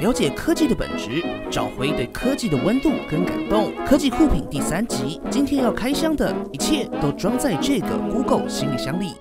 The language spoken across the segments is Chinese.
了解科技的本质，找回对科技的温度跟感动。科技酷品第三集，今天要开箱的一切都装在这个 Google 行李箱里。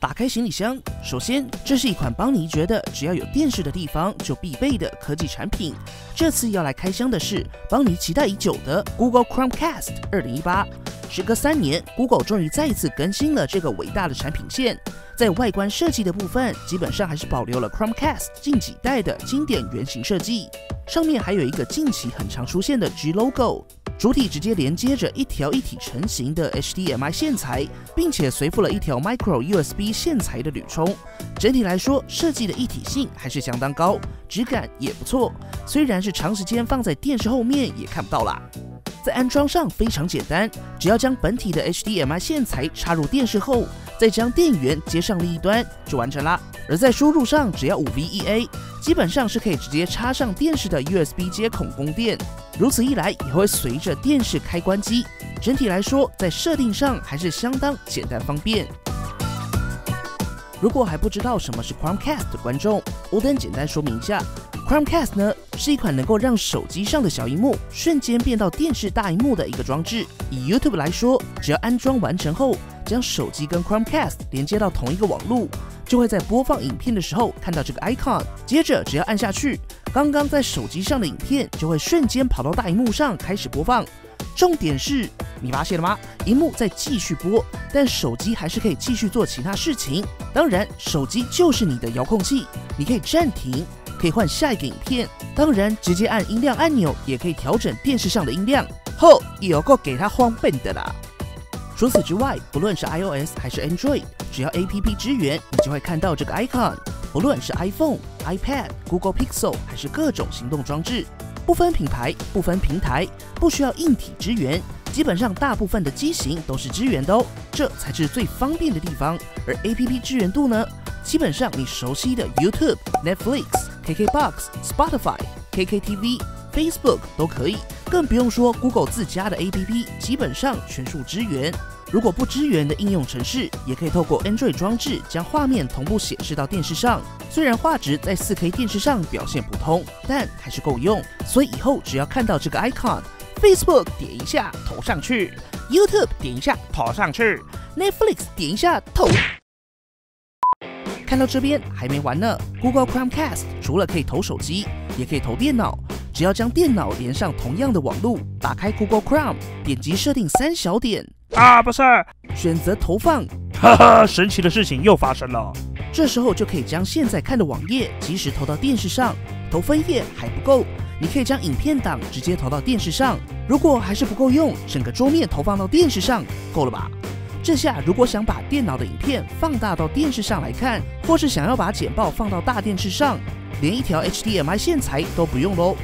打开行李箱，首先，这是一款邦尼觉得只要有电视的地方就必备的科技产品。这次要来开箱的是邦尼期待已久的 Google Chromecast 二零一八。时隔三年，Google 终于再一次更新了这个伟大的产品线。在外观设计的部分，基本上还是保留了 Chromecast 近几代的经典圆形设计，上面还有一个近期很常出现的 G logo。主体直接连接着一条一体成型的 HDMI 线材，并且随附了一条 Micro USB 线材的铝充。整体来说，设计的一体性还是相当高，质感也不错。虽然是长时间放在电视后面也看不到啦。在安装上非常简单，只要将本体的 HDMI 线材插入电视后，再将电源接上另一端就完成啦。而在输入上，只要五 VEA，基本上是可以直接插上电视的 USB 接孔供电。如此一来，也会随着电视开关机。整体来说，在设定上还是相当简单方便。如果还不知道什么是 Chromecast 的观众，我等简单说明一下。Chromecast 呢，是一款能够让手机上的小荧幕瞬间变到电视大荧幕的一个装置。以 YouTube 来说，只要安装完成后，将手机跟 Chromecast 连接到同一个网络，就会在播放影片的时候看到这个 icon。接着只要按下去，刚刚在手机上的影片就会瞬间跑到大荧幕上开始播放。重点是，你发现了吗？荧幕在继续播，但手机还是可以继续做其他事情。当然，手机就是你的遥控器，你可以暂停，可以换下一个影片。当然，直接按音量按钮也可以调整电视上的音量。后有够给它荒笨的啦！除此之外，不论是 iOS 还是 Android，只要 APP 支援，你就会看到这个 icon。不论是 iPhone、iPad、Google Pixel 还是各种行动装置。不分品牌，不分平台，不需要硬体支援，基本上大部分的机型都是支援的哦，这才是最方便的地方。而 A P P 支援度呢，基本上你熟悉的 YouTube、Netflix、KKBox、Spotify、KKTV、Facebook 都可以，更不用说 Google 自家的 A P P，基本上全数支援。如果不支援的应用程式，也可以透过 Android 装置将画面同步显示到电视上。虽然画质在 4K 电视上表现普通，但还是够用。所以以后只要看到这个 icon，Facebook 点一下投上去，YouTube 点一下投上去，Netflix 点一下投。看到这边还没完呢，Google Chromecast 除了可以投手机，也可以投电脑。只要将电脑连上同样的网路，打开 Google Chrome，点击设定三小点啊，不是，选择投放，哈哈，神奇的事情又发生了。这时候就可以将现在看的网页及时投到电视上。投分页还不够，你可以将影片档直接投到电视上。如果还是不够用，整个桌面投放到电视上，够了吧？这下如果想把电脑的影片放大到电视上来看，或是想要把简报放到大电视上，连一条 HDMI 线材都不用喽。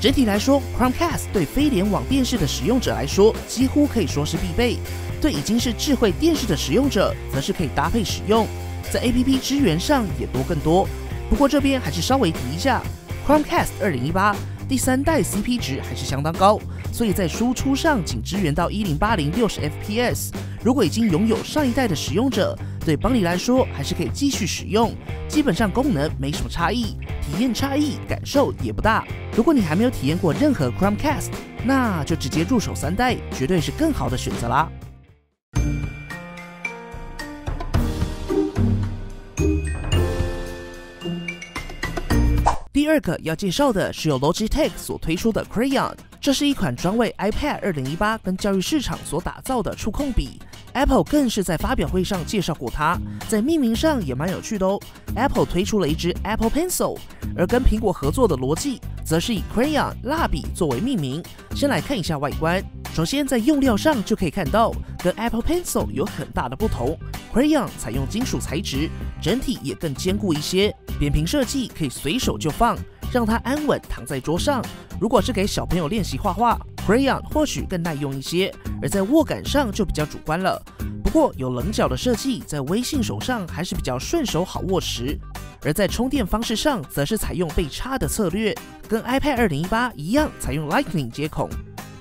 整体来说，Chromecast 对非联网电视的使用者来说，几乎可以说是必备；对已经是智慧电视的使用者，则是可以搭配使用。在 APP 支援上也多更多。不过这边还是稍微提一下，Chromecast 二零一八第三代 CP 值还是相当高，所以在输出上仅支援到一零八零六十 FPS。如果已经拥有上一代的使用者，对邦尼来说还是可以继续使用，基本上功能没什么差异，体验差异感受也不大。如果你还没有体验过任何 Chromecast，那就直接入手三代，绝对是更好的选择啦。第二个要介绍的是由 Logitech 所推出的 Crayon，这是一款专为 iPad 二零一八跟教育市场所打造的触控笔。Apple 更是在发表会上介绍过它，在命名上也蛮有趣的哦。Apple 推出了一支 Apple Pencil，而跟苹果合作的逻辑则是以 Crayon 蜡笔作为命名。先来看一下外观，首先在用料上就可以看到，跟 Apple Pencil 有很大的不同。Crayon 采用金属材质，整体也更坚固一些，扁平设计可以随手就放，让它安稳躺在桌上。如果是给小朋友练习画画，Crayon 或许更耐用一些，而在握感上就比较主观了。不过有棱角的设计，在微信手上还是比较顺手好握持。而在充电方式上，则是采用被插的策略，跟 iPad 二零一八一样，采用 Lightning 接口。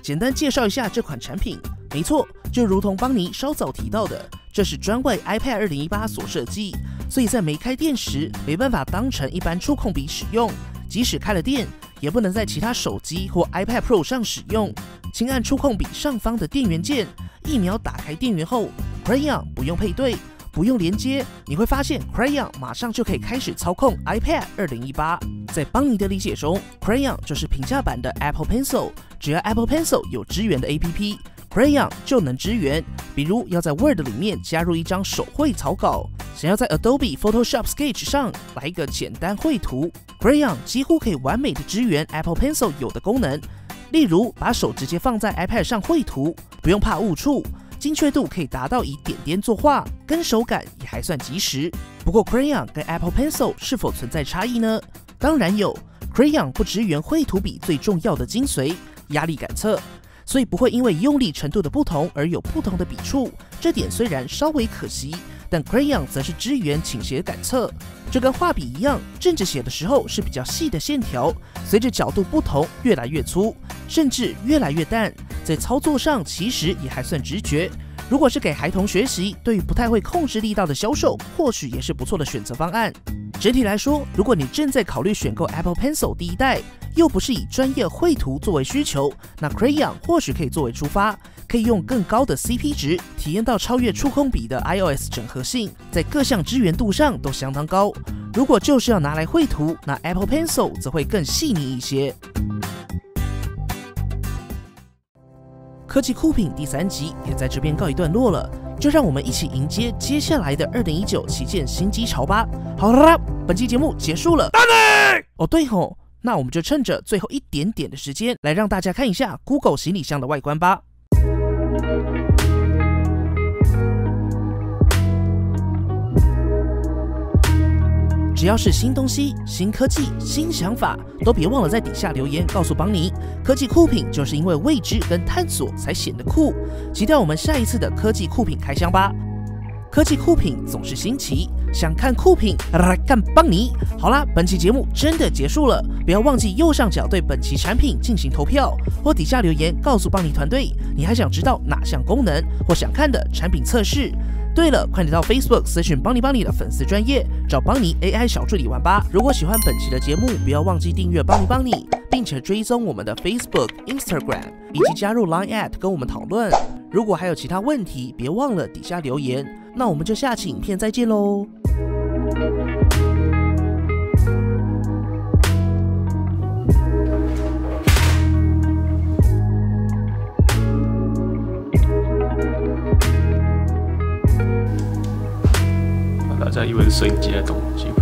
简单介绍一下这款产品，没错，就如同邦尼稍早提到的，这是专为 iPad 二零一八所设计，所以在没开电时没办法当成一般触控笔使用，即使开了电，也不能在其他手机或 iPad Pro 上使用。请按触控笔上方的电源键，一秒打开电源后，Crayon 不用配对。不用连接，你会发现 Crayon 马上就可以开始操控 iPad 二零一八。在邦尼的理解中，Crayon 就是平价版的 Apple Pencil，只要 Apple Pencil 有支援的 APP，Crayon 就能支援。比如要在 Word 里面加入一张手绘草稿，想要在 Adobe Photoshop Sketch 上来一个简单绘图，Crayon 几乎可以完美的支援 Apple Pencil 有的功能。例如把手直接放在 iPad 上绘图，不用怕误触。精确度可以达到以点点作画，跟手感也还算及时。不过 Crayon 跟 Apple Pencil 是否存在差异呢？当然有，Crayon 不支援绘图笔最重要的精髓——压力感测，所以不会因为用力程度的不同而有不同的笔触。这点虽然稍微可惜，但 Crayon 则是支援倾斜感测，这跟画笔一样，正着写的时候是比较细的线条，随着角度不同越来越粗，甚至越来越淡。在操作上其实也还算直觉。如果是给孩童学习，对于不太会控制力道的销售，或许也是不错的选择方案。整体来说，如果你正在考虑选购 Apple Pencil 第一代，又不是以专业绘图作为需求，那 Crayon 或许可以作为出发，可以用更高的 CP 值，体验到超越触控笔的 iOS 整合性，在各项支援度上都相当高。如果就是要拿来绘图，那 Apple Pencil 则会更细腻一些。科技酷品第三集也在这边告一段落了，就让我们一起迎接接下来的二零一九旗舰新机潮吧。好啦，本期节目结束了。哦对吼，那我们就趁着最后一点点的时间，来让大家看一下 Google 行李箱的外观吧。只要是新东西、新科技、新想法，都别忘了在底下留言告诉邦尼。科技酷品就是因为未知跟探索才显得酷。期待我们下一次的科技酷品开箱吧！科技酷品总是新奇，想看酷品来看邦尼。好啦，本期节目真的结束了，不要忘记右上角对本期产品进行投票，或底下留言告诉邦尼团队，你还想知道哪项功能或想看的产品测试。对了，快点到 Facebook 私讯邦尼邦尼的粉丝专业，找邦尼 AI 小助理玩吧。如果喜欢本期的节目，不要忘记订阅邦尼邦尼，并且追踪我们的 Facebook、Instagram，以及加入 Line at 跟我们讨论。如果还有其他问题，别忘了底下留言。那我们就下期影片再见喽。在以为是摄影机的东西。